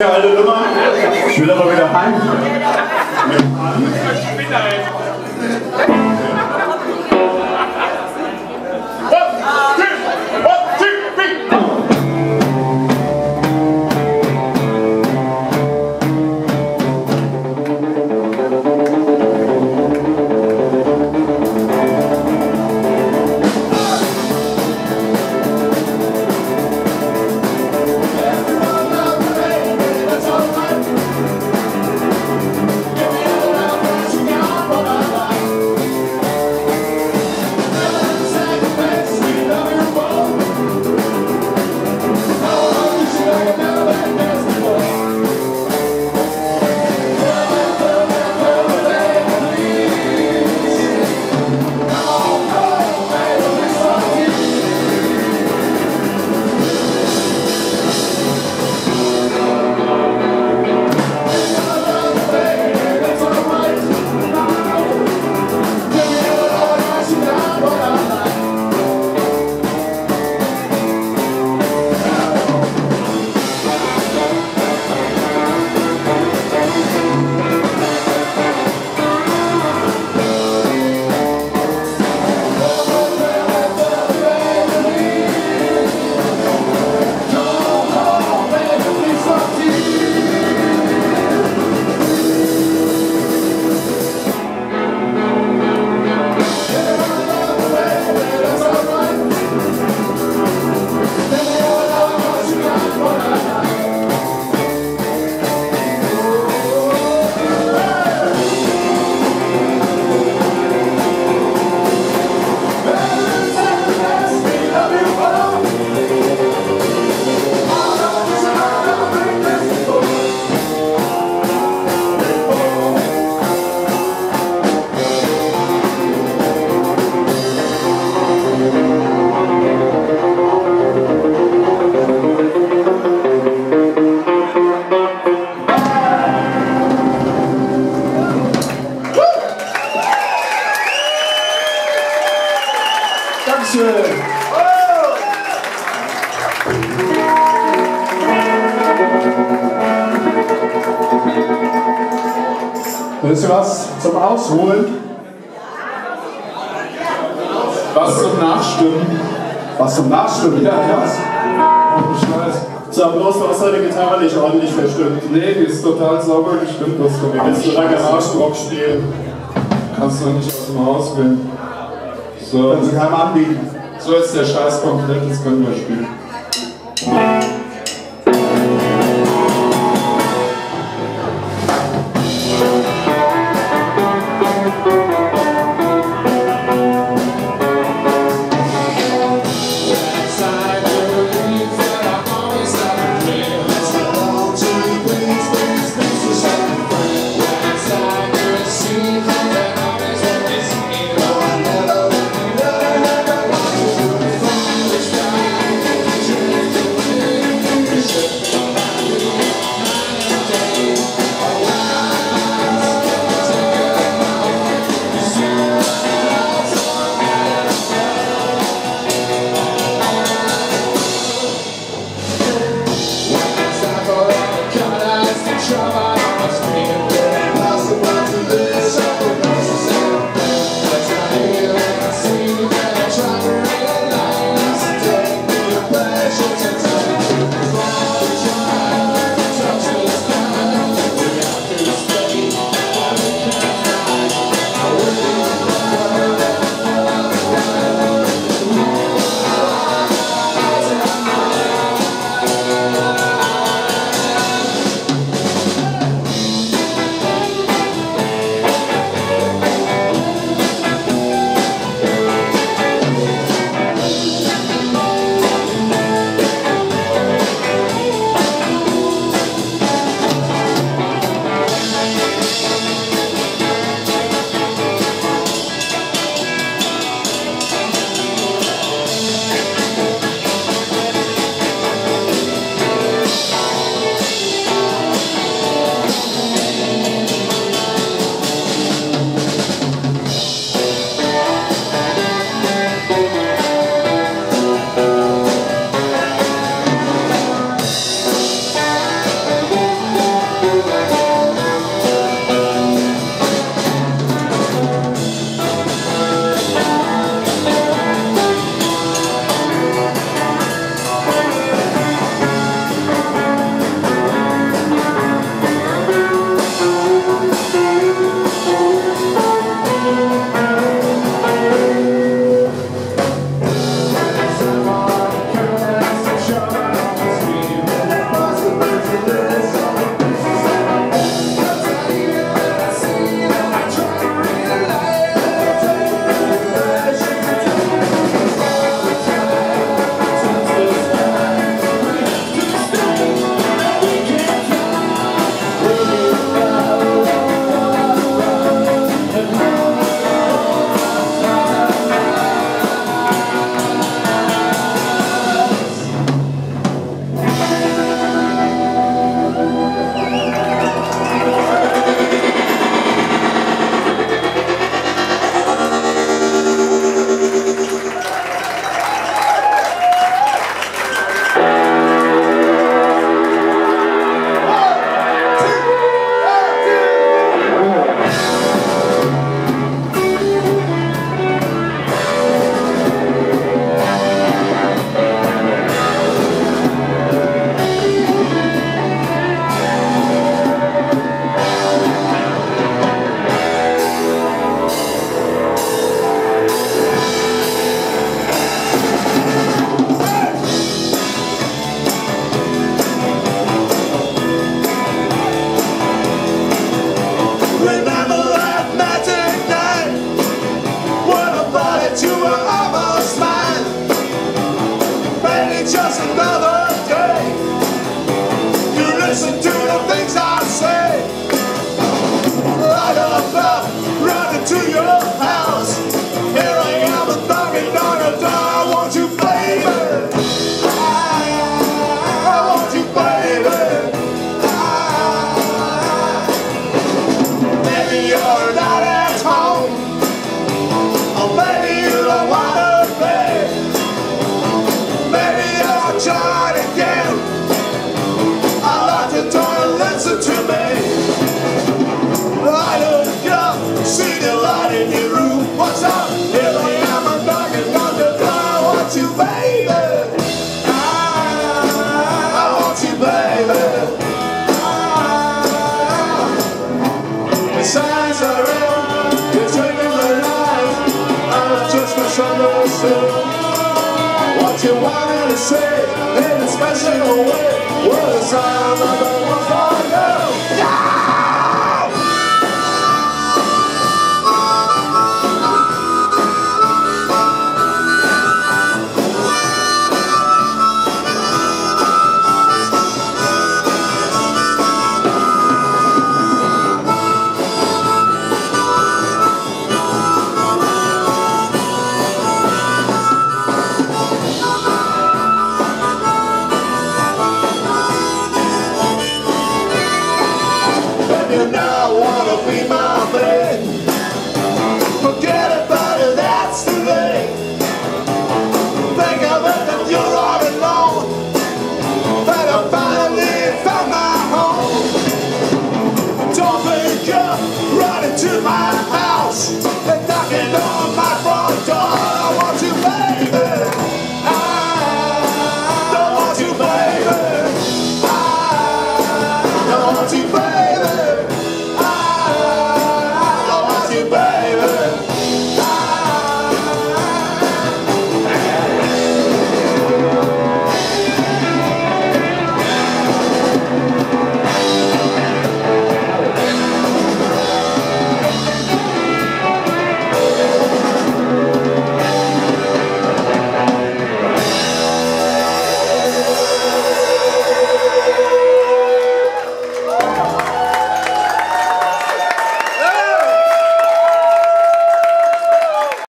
Ja, alte Nummer. Ich will aber wieder heim. Dankeschön. Willst du was zum Ausholen? Was zum Nachstimmen? Was zum Nachstimmen? Ja, ja. Scheiß. So, bloß du hast deine Gitarre nicht ordentlich verstimmt. Nee, die ist total sauber gestimmt, was du Wie willst du lange Arschrock spielen? Kannst du nicht aus dem Haus wählen. So, Können sie keinem anbieten. So ist der Scheiß komplett, das können wir spielen. just another day. You listen to yourself What you wanted to say in a special way? Was I the one